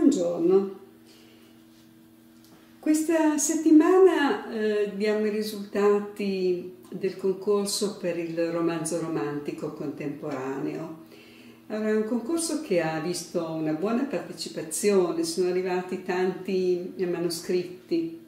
Buongiorno. Questa settimana eh, diamo i risultati del concorso per il romanzo romantico contemporaneo. Allora, è un concorso che ha visto una buona partecipazione, sono arrivati tanti manoscritti.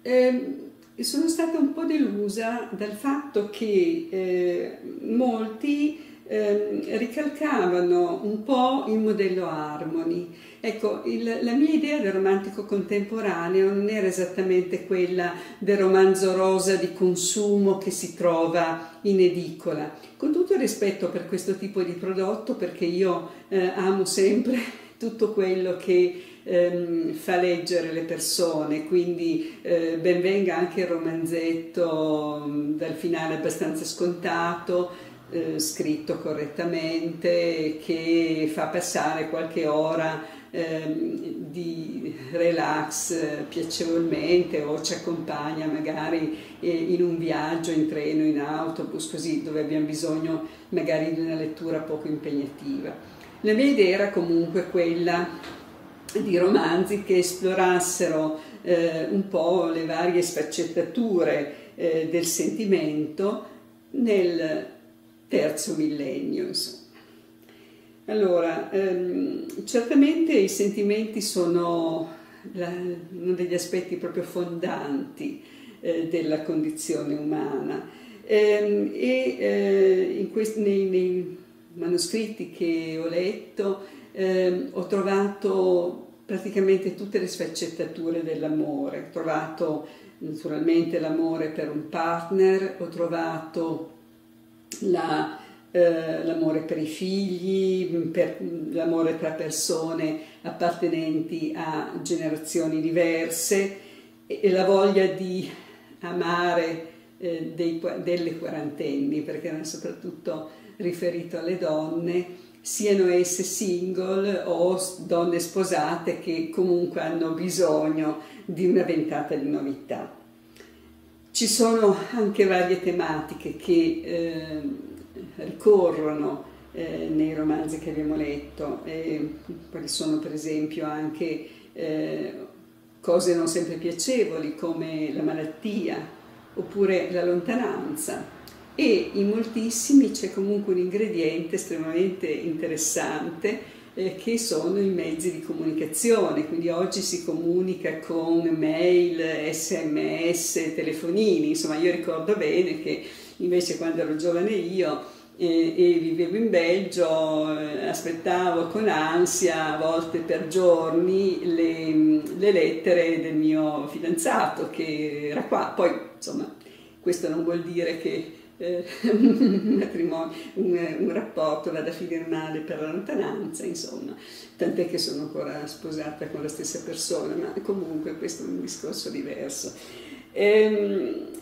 Eh, sono stata un po' delusa dal fatto che eh, molti eh, ricalcavano un po' il modello Harmony. Ecco, il, la mia idea del romantico contemporaneo non era esattamente quella del romanzo rosa di consumo che si trova in edicola. Con tutto il rispetto per questo tipo di prodotto, perché io eh, amo sempre tutto quello che ehm, fa leggere le persone, quindi eh, benvenga anche il romanzetto mm, dal finale abbastanza scontato, eh, scritto correttamente, che fa passare qualche ora ehm, di relax eh, piacevolmente o ci accompagna magari eh, in un viaggio in treno, in autobus, così dove abbiamo bisogno magari di una lettura poco impegnativa. La mia idea era comunque quella di romanzi che esplorassero eh, un po' le varie sfaccettature eh, del sentimento nel terzo millennio. Insomma. Allora, ehm, certamente i sentimenti sono la, uno degli aspetti proprio fondanti eh, della condizione umana ehm, e eh, questi, nei, nei, manoscritti che ho letto ehm, ho trovato praticamente tutte le sfaccettature dell'amore, ho trovato naturalmente l'amore per un partner, ho trovato la, eh, l'amore per i figli, per, l'amore tra persone appartenenti a generazioni diverse e, e la voglia di amare eh, dei, delle quarantenni, perché era soprattutto riferito alle donne, siano esse single o donne sposate che comunque hanno bisogno di una ventata di novità. Ci sono anche varie tematiche che eh, ricorrono eh, nei romanzi che abbiamo letto, quali sono per esempio anche eh, cose non sempre piacevoli come la malattia oppure la lontananza. E in moltissimi c'è comunque un ingrediente estremamente interessante eh, che sono i mezzi di comunicazione, quindi oggi si comunica con mail, sms, telefonini, insomma io ricordo bene che invece quando ero giovane io e, e, vivevo in Belgio, eh, aspettavo con ansia, a volte per giorni, le, le, lettere del mio fidanzato che era qua. Poi, insomma, questo non vuol dire che eh, un matrimonio, un, un, rapporto vada a finire male per la lontananza, insomma, tant'è che sono ancora sposata con la stessa persona, ma comunque questo è un discorso diverso. Ehm,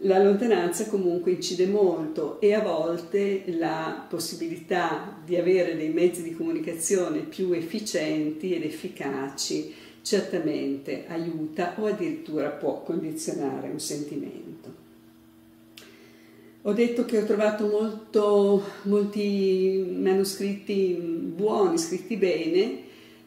la lontananza comunque incide molto e a volte la possibilità di avere dei mezzi di comunicazione più efficienti ed efficaci certamente aiuta o addirittura può condizionare un sentimento. Ho detto che ho trovato molto, molti manoscritti buoni, scritti bene,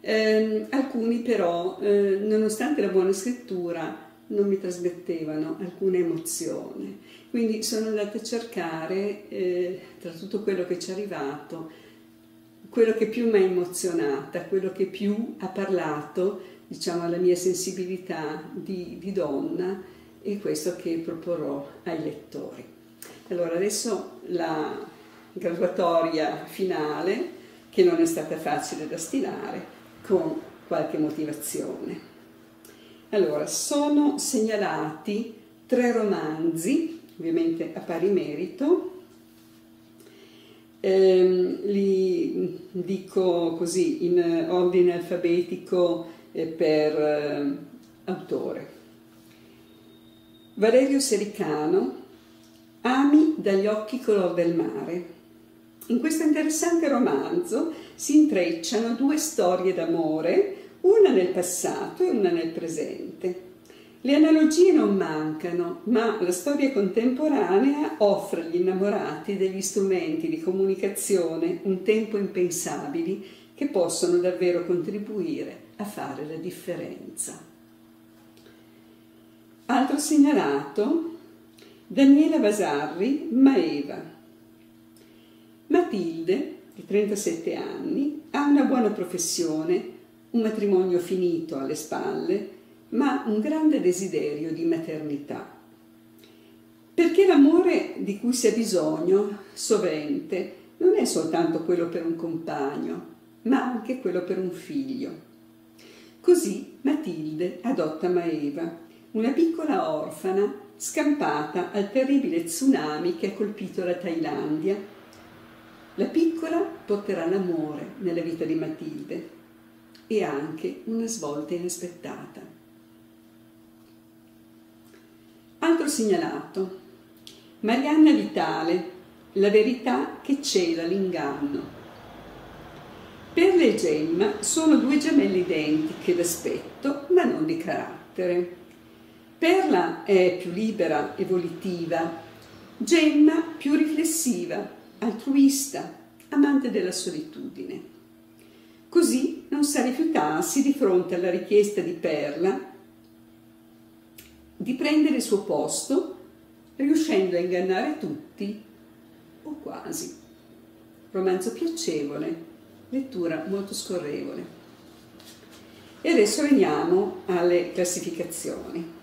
eh, alcuni però, eh, nonostante la buona scrittura, non mi trasmettevano alcuna emozione. Quindi sono andata a cercare, eh, tra tutto quello che ci è arrivato, quello che più mi ha emozionata, quello che più ha parlato, diciamo, alla mia sensibilità di, di donna e questo che proporrò ai lettori. Allora adesso la graduatoria finale, che non è stata facile da stilare, con qualche motivazione. Allora, sono segnalati tre romanzi, ovviamente a pari merito, eh, li dico così in ordine alfabetico eh, per eh, autore. Valerio Sericano, Ami dagli occhi color del mare. In questo interessante romanzo si intrecciano due storie d'amore, una nel passato e una nel presente. Le analogie non mancano, ma la storia contemporanea offre agli innamorati degli strumenti di comunicazione un tempo impensabili che possono davvero contribuire a fare la differenza. Altro segnalato, Daniela Vasarri, Maeva. Matilde, di 37 anni, ha una buona professione, un matrimonio finito alle spalle, ma un grande desiderio di maternità. Perché l'amore di cui si ha bisogno, sovente, non è soltanto quello per un compagno, ma anche quello per un figlio. Così Matilde adotta Maeva, una piccola orfana scampata al terribile tsunami che ha colpito la Thailandia. La piccola porterà l'amore nella vita di Matilde e anche una svolta inaspettata. Altro segnalato. Marianna Vitale, la verità che cela l'inganno. Perle e Gemma sono due gemelli identiche d'aspetto, ma non di carattere. Perla è più libera e volitiva, Gemma più riflessiva, altruista, amante della solitudine. Così non sa rifiutarsi di fronte alla richiesta di Perla di prendere il suo posto, riuscendo a ingannare tutti o quasi. Romanzo piacevole, lettura molto scorrevole. E adesso veniamo alle classificazioni.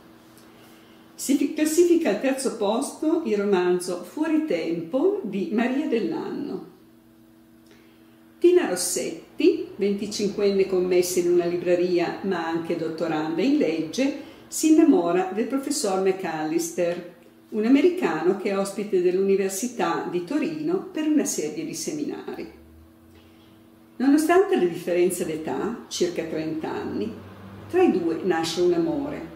Si classifica al terzo posto il romanzo Fuori tempo di Maria dell'Anno. Tina Rossetti, 25enne commessa in una libreria ma anche dottoranda in legge, si innamora del professor McAllister, un americano che è ospite dell'Università di Torino per una serie di seminari. Nonostante le differenze d'età, circa 30 anni, tra i due nasce un amore.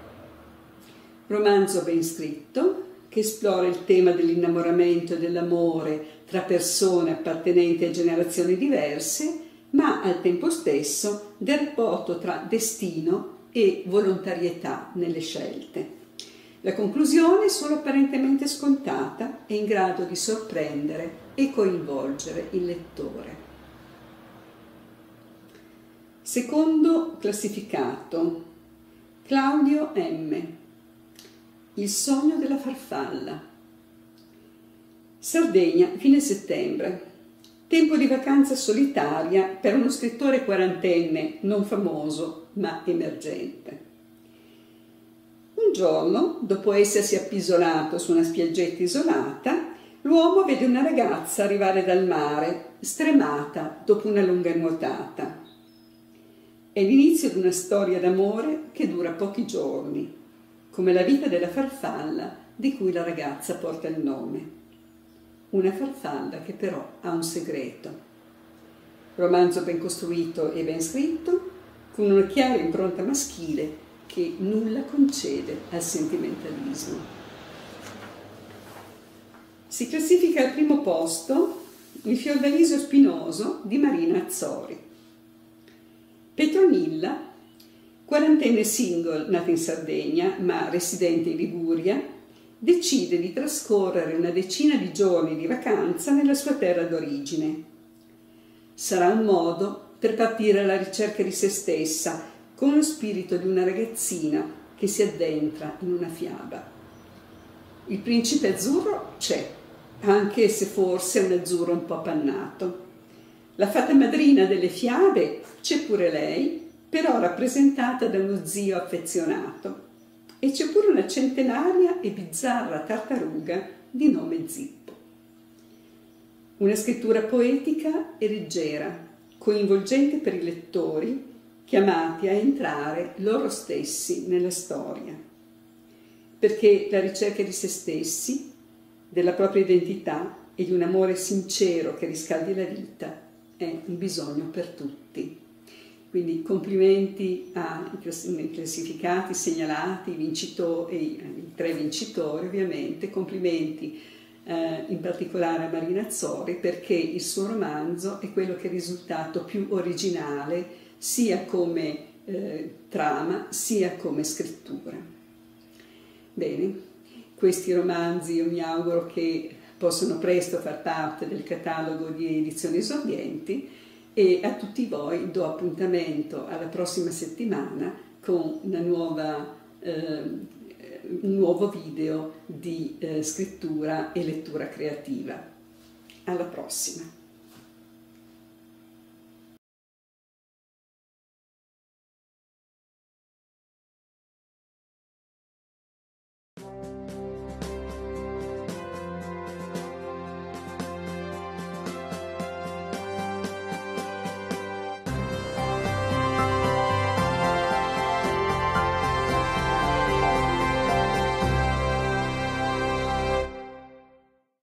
Romanzo ben scritto, che esplora il tema dell'innamoramento e dell'amore tra persone appartenenti a generazioni diverse, ma al tempo stesso del rapporto tra destino e volontarietà nelle scelte. La conclusione, solo apparentemente scontata, è in grado di sorprendere e coinvolgere il lettore. Secondo classificato, Claudio M. Il sogno della farfalla. Sardegna, fine settembre. Tempo di vacanza solitaria per uno scrittore quarantenne non famoso ma emergente. Un giorno, dopo essersi appisolato su una spiaggetta isolata, l'uomo vede una ragazza arrivare dal mare, stremata dopo una lunga nuotata. È l'inizio di una storia d'amore che dura pochi giorni, come la vita della farfalla di cui la ragazza porta il nome. Una farfalla che però ha un segreto. Romanzo ben costruito e ben scritto, con una chiara impronta maschile che nulla concede al sentimentalismo. Si classifica al primo posto il fiordaliso spinoso di Marina Azzori. Petronilla, quarantenne single nata in Sardegna ma residente in Liguria, decide di trascorrere una decina di giorni di vacanza nella sua terra d'origine. Sarà un modo per partire alla ricerca di se stessa con lo spirito di una ragazzina che si addentra in una fiaba. Il principe azzurro c'è, anche se forse è un azzurro un po' appannato. La fata madrina delle fiabe c'è pure lei, però rappresentata da uno zio affezionato. E c'è pure una centenaria e bizzarra tartaruga di nome Zippo. Una scrittura poetica e leggera, coinvolgente per i lettori, chiamati a entrare loro stessi nella storia. Perché la ricerca di se stessi, della propria identità e di un amore sincero che riscaldi la vita è un bisogno per tutti. Quindi complimenti ai classificati, segnalati, i, vincitori, i tre vincitori ovviamente, complimenti eh, in particolare a Marina Azzori perché il suo romanzo è quello che è risultato più originale sia come eh, trama sia come scrittura. Bene, questi romanzi io mi auguro che possono presto far parte del catalogo di edizioni esordienti e a tutti voi do appuntamento alla prossima settimana con nuova, eh, un nuovo video di eh, scrittura e lettura creativa. Alla prossima!